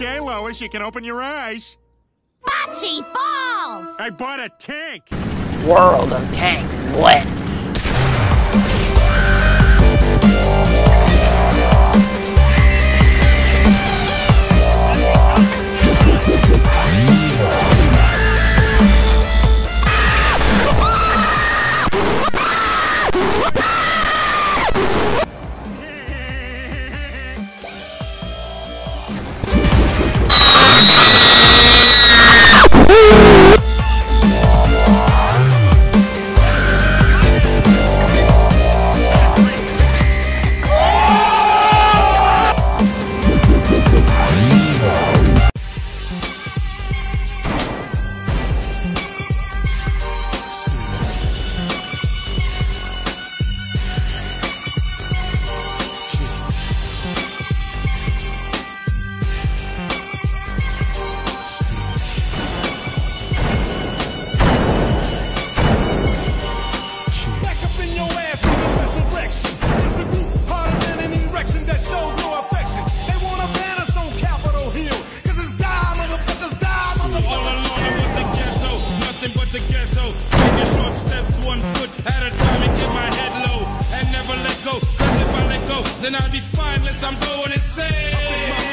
Okay, Lois, you can open your eyes. Bocce balls! I bought a tank. World of Tanks Blitz. But the ghetto. Taking short steps, one foot at a time, and get my head low and never let go. Cause if I let go, then I'll be spineless. I'm going insane.